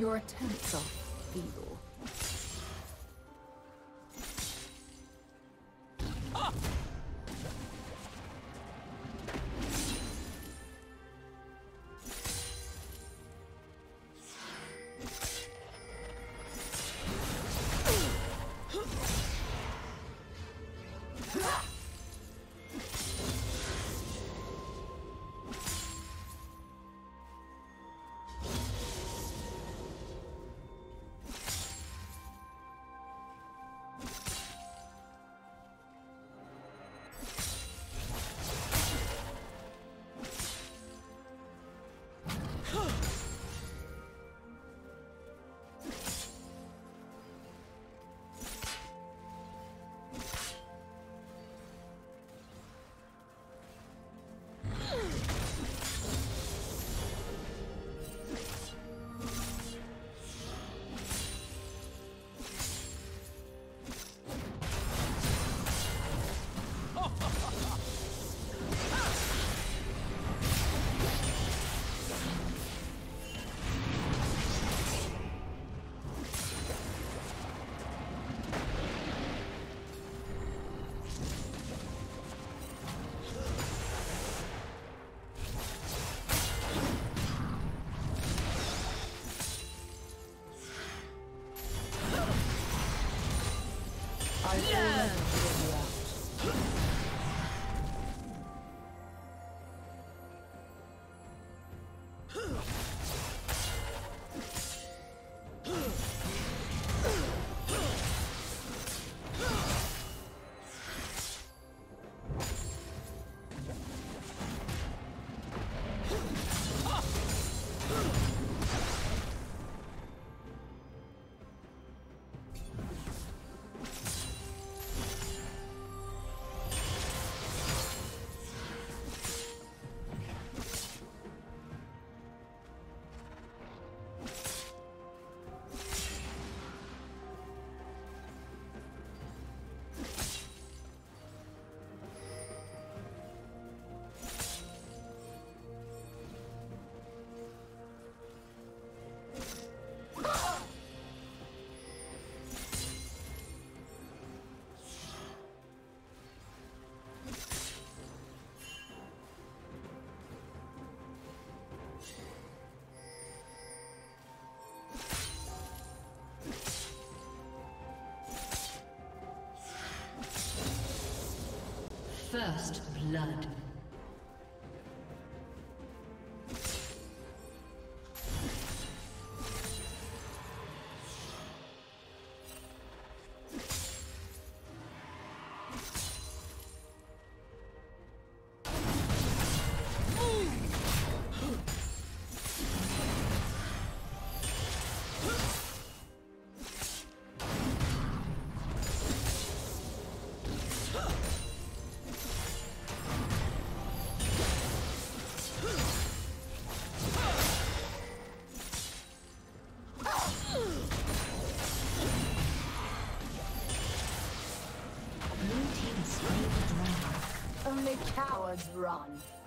Your attempts are feeble. Yeah. First blood. Cowards run.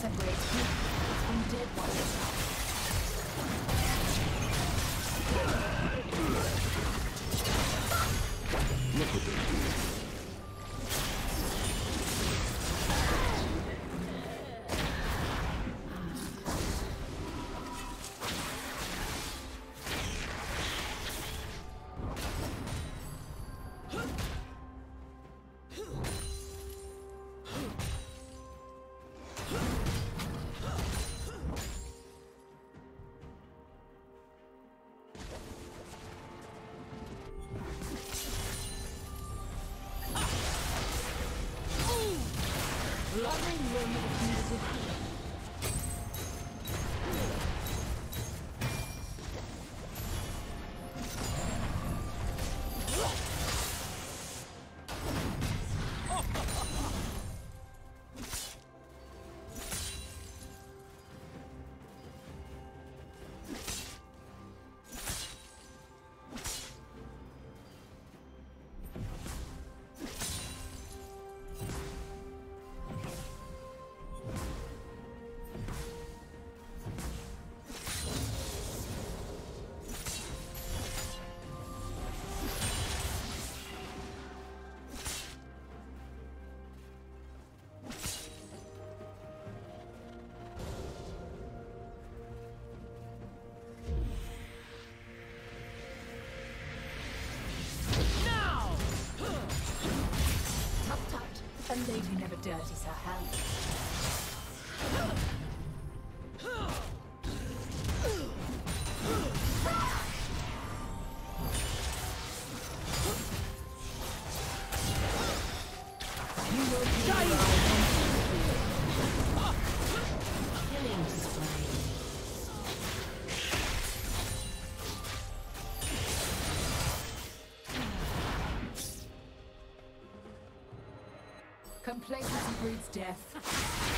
It's a great hit. It's been dead once. Dirties her hands. Death.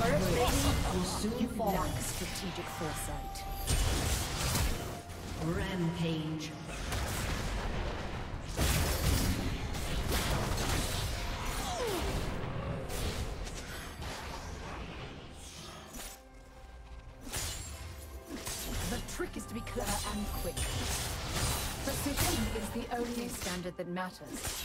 Will soon fall. lack strategic foresight. Rampage. The trick is to be clever and quick. Precision is the only standard that matters.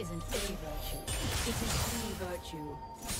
Isn't a virtue, it is the virtue.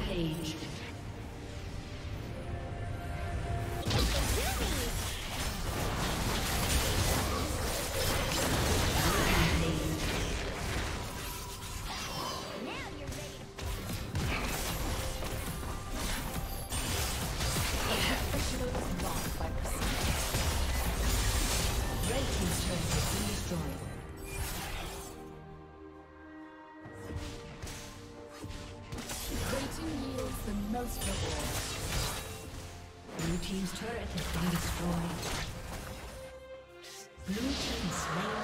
Team's turret has been destroyed. Rampage.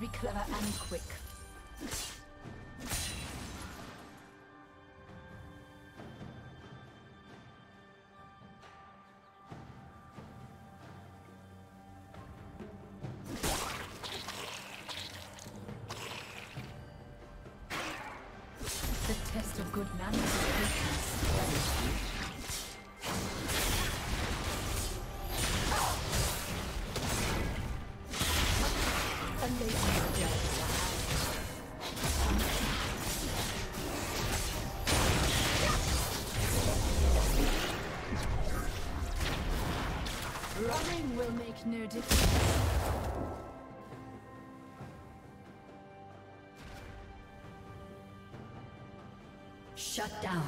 To be clever and quick. Will make no difference. Shut down.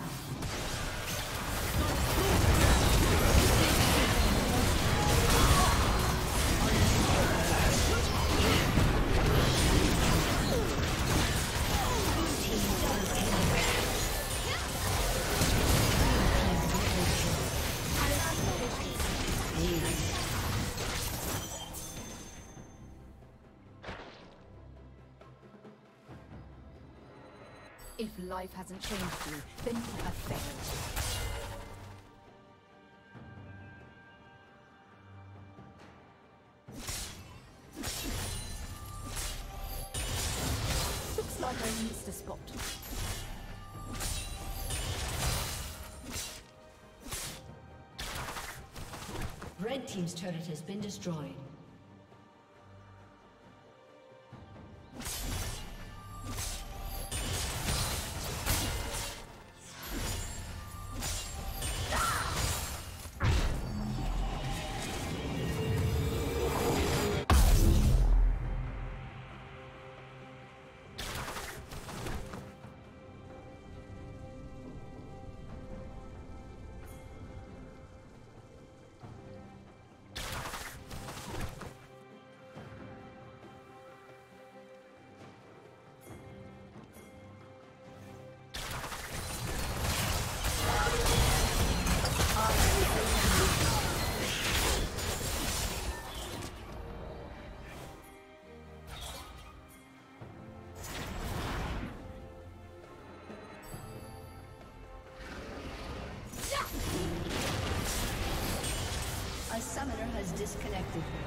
If life hasn't changed you, then you have failed. Looks like I missed a spot. Red Team's turret has been destroyed. Disconnected.